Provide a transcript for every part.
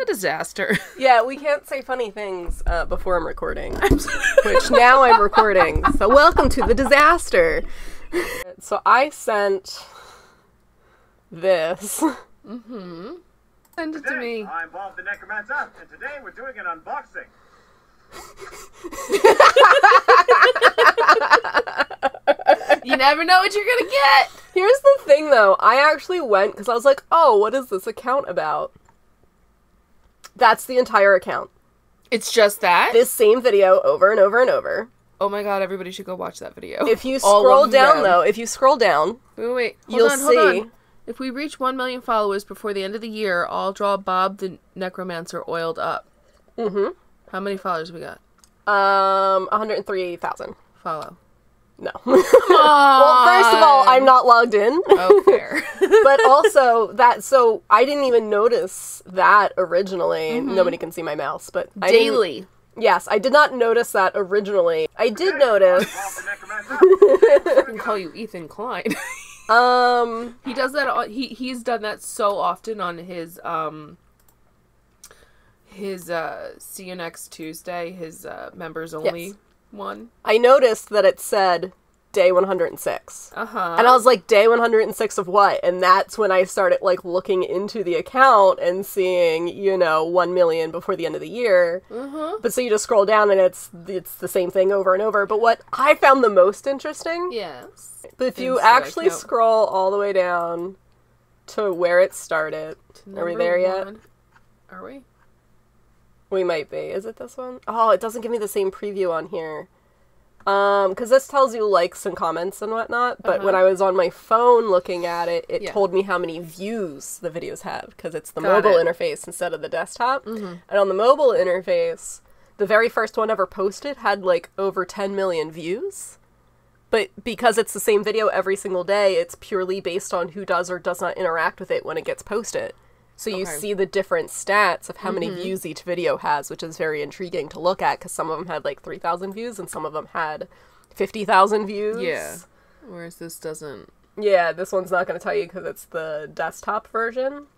A disaster. Yeah, we can't say funny things uh, before I'm recording, which now I'm recording. So welcome to the disaster. So I sent this. Send it to me. I'm Bob the Necromancer, and today we're doing an unboxing. You never know what you're gonna get. Here's the thing though, I actually went because I was like, oh, what is this account about? That's the entire account. It's just that. This same video over and over and over. oh my god! Everybody should go watch that video. If you scroll down them. though, if you scroll down, wait, wait, wait. Hold you'll on, hold see. on. If we reach one million followers before the end of the year, I'll draw Bob the Necromancer oiled up. Mhm. How many followers we got? um, 103,000. Follow. No. well, first of all, I'm not logged in. Oh, fair. but also that so I didn't even notice that originally. Nobody can see my mouse, but I Daily. Yes, I did not notice that originally. I did notice. Bob the Necromancer. I can call you Ethan Klein. Um, he does that. He he's done that so often on his um. His uh, see you next Tuesday. His uh, members only Yes. One. I noticed that it said day 106. Uh huh. And I was like, day 106 of what? And that's when I started like looking into the account and seeing, you know, 1 million before the end of the year. Uh-huh. But so you just scroll down and it's it's the same thing over and over. But what I found the most interesting, Yes. but if you actually no. scroll all the way down to where it started, are we there yet? one. Are we? We might be. Is it this one? Oh, it doesn't give me the same preview on here. Um, because this tells you likes and comments and whatnot. But when Uh-huh. I was on my phone looking at it, it Yeah. told me how many views the videos have because it's the Got mobile it. Mm-hmm. interface instead of the desktop. And on the mobile interface, the very first one ever posted had like over 10 million views. But because it's the same video every single day, it's purely based on who does or does not interact with it when it gets posted. So you Okay. see the different stats of how many mm-hmm. views each video has, which is very intriguing to look at because some of them had like 3,000 views and some of them had 50,000 views. Yeah. Whereas this doesn't. Yeah, this one's not going to tell you because it's the desktop version.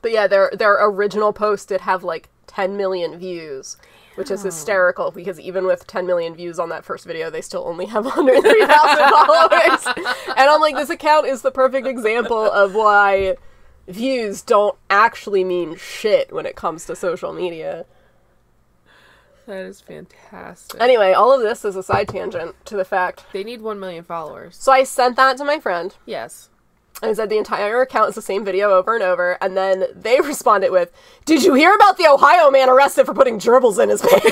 But yeah, their their original post did have like 10 million views, which is oh. hysterical because even with 10 million views on that first video, they still only have 103,000 followers. And I'm like, this account is the perfect example of why views don't actually mean shit when it comes to social media. That is fantastic. Anyway, all of this is a side tangent to the fact. they need one million followers. So I sent that to my friend. Yes. and said the entire account is the same video over and over. And then they responded with, "Did you hear about the Ohio man arrested for putting gerbils in his pants?"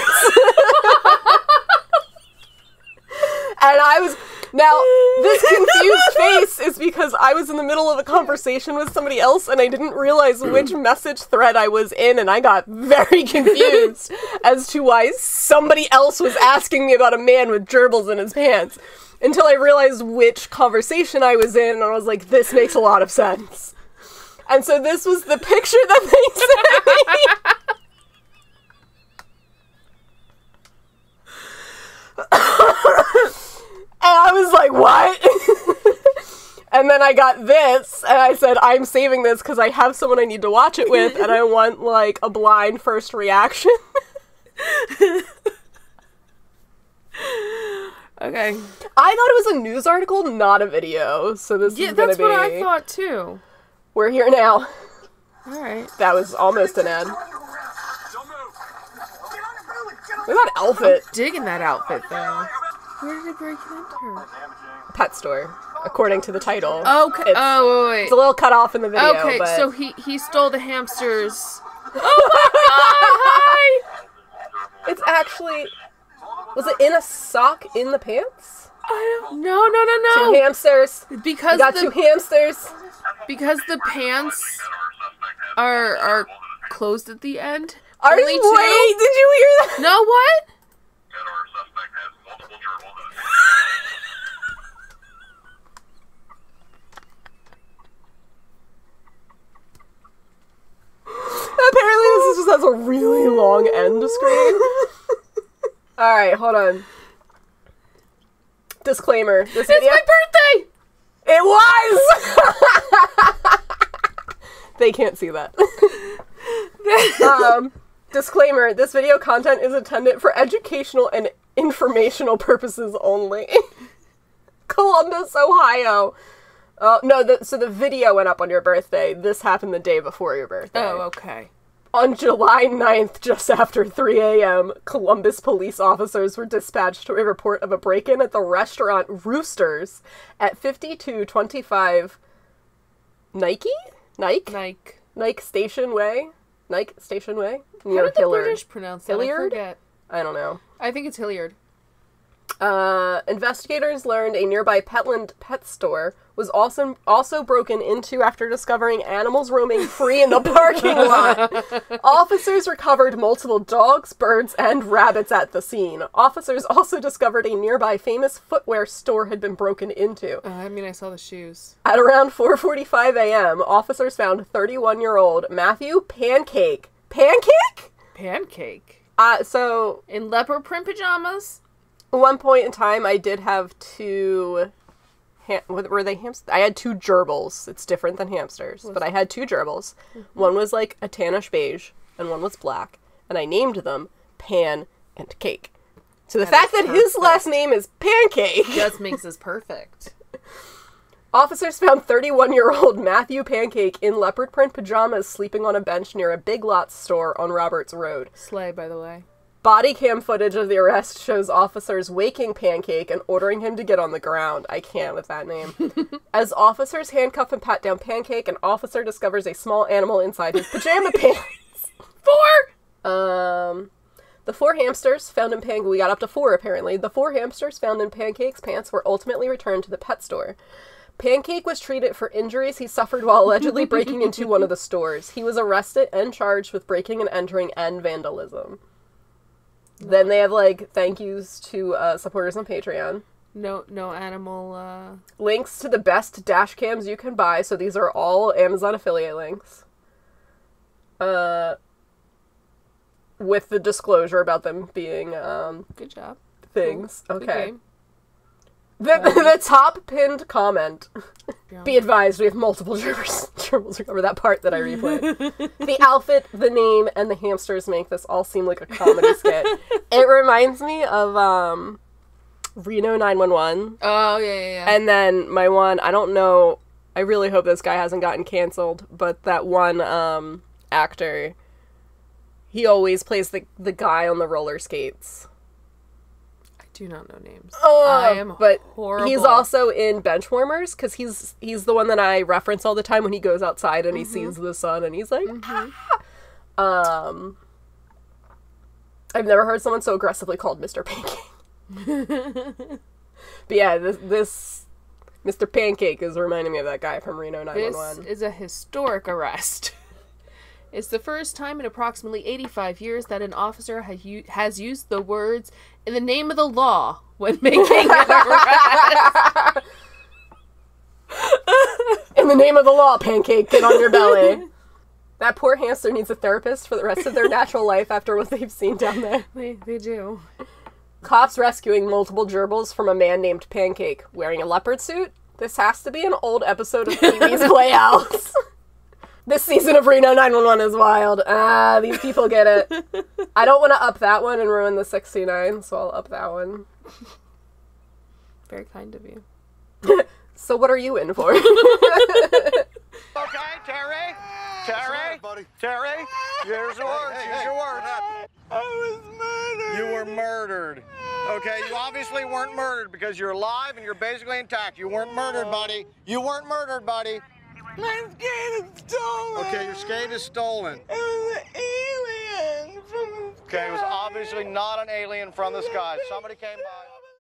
and I was now this confused face is because I was in the middle of a conversation with somebody else and I didn't realize which message thread I was in and I got very confused as to why somebody else was asking me about a man with gerbils in his pants until I realized which conversation I was in and I was like this makes a lot of sense. And so this was the picture that they sent me. And I was like, what? and then I got this, and I said, I'm saving this because I have someone I need to watch it with, and I want, like, a blind first reaction. Okay. I thought it was a news article, not a video. So this Yeah, is gonna that's what I thought too. We're here now. All right. That was almost an ad. Don't move. Get on the building. Get on Look at that outfit. Digging that outfit though. Where did it break into? Pet store, according to the title. Okay. It's, oh wait. it's a little cut off in the video. okay, but so he he stole the hamsters. Oh my god! Hi. it's actually. Was it in a sock in the pants? I don't. No, no, Two no, no. hamsters. Because We got the two hamsters. because the pants are are closed at the end. Are Only you two? wait? Did you hear that? No, what? Our suspect has multiple gerbils Apparently, this just has a really long end screen. All right, hold on. Disclaimer: This It's video. my birthday. It was. they can't see that. um, disclaimer: This video content is intended for educational and informational purposes only. Columbus, Ohio. Uh, no, the, so the video went up on your birthday. This happened the day before your birthday. Oh, okay. On July 9th, just after 3 a.m., Columbus police officers were dispatched to a report of a break in at the restaurant Roosters at 5225 Nike? Nike? Nike. Nike Station Way? Nike Station Way? How did the Hilliard. British pronounce that? Hilliard? I forget. I don't know. I think it's Hilliard. Uh, investigators learned a nearby Petland pet store was also also broken into after discovering animals roaming free in the parking lot. Officers recovered multiple dogs, birds, and rabbits at the scene. Officers also discovered a nearby famous footwear store had been broken into. Uh, I mean, I saw the shoes. At around 4:45 a.m., officers found 31-year-old Matthew Pancake. Pancake? Pancake. Uh, so In leopard print pajamas? At one point in time, I did have two. Ha- were they hamsters? I had two gerbils. It's different than hamsters, but I had two gerbils. Mm-hmm. One was like a tannish beige, and one was black, and I named them Pan and Cake. So the That fact that his last name is Pancake, Just makes us perfect. officers found 31 year old Matthew Pancake in leopard print pajamas sleeping on a bench near a Big Lots store on Roberts Road. Slay, by the way. Body cam footage of the arrest shows officers waking Pancake and ordering him to get on the ground. I can't with that name. As officers handcuff and pat down Pancake, an officer discovers a small animal inside his pajama pants. Four! Um, the four hamsters found in Pancake, we got up to four apparently. The four hamsters found in Pancake's pants were ultimately returned to the pet store. Pancake was treated for injuries he suffered while allegedly breaking into one of the stores. He was arrested and charged with breaking and entering and vandalism. Then they have like thank yous to uh, supporters on Patreon. No, no animal. Uh, Links to the best dash cams you can buy. So these are all Amazon affiliate links. Uh, with the disclosure about them being um, good job. things. Okay. Game. The, the top pinned comment. Yeah. Be advised, we have multiple gerbils, gerbils to cover that part that I replayed. the outfit, the name, and the hamsters make this all seem like a comedy skit. It reminds me of um, Reno 911. Oh yeah, yeah, yeah. And then my one, I don't know, I really hope this guy hasn't gotten canceled, but that one um, actor, he always plays the, the guy on the roller skates. Do not know names. Oh, I am but horrible. he's also in Benchwarmers because he's he's the one that I reference all the time when he goes outside and he Mm-hmm. sees the sun and he's like, "Ah." um, I've never heard someone so aggressively called Mr. Pancake. but yeah, this this Mr. Pancake is reminding me of that guy from Reno 911. This 911. is a historic arrest. It's the first time in approximately 85 years that an officer has, u- has used the words "in the name of the law" when making an arrest. In the name of the law, Pancake, get on your belly. That poor hamster needs a therapist for the rest of their natural life after what they've seen down there. they, they do. Cops rescuing multiple gerbils from a man named Pancake wearing a leopard suit. This has to be an old episode of Pee Wee's Playhouse. This season of Reno 911 is wild. Ah, these people get it. I don't want to up that one and ruin the 69, so I'll up that one. Very kind of you. So what are you in for? Okay, Terry? Terry? buddy? Terry? Here's your words. Here's your words. I was murdered. You were murdered. Okay, you obviously weren't murdered because you're alive and you're basically intact. You weren't murdered, buddy. You weren't murdered, buddy. My skate is stolen. Okay, your skate is stolen. It was an alien from the sky. Okay, it was obviously not an alien from the sky. Somebody came by.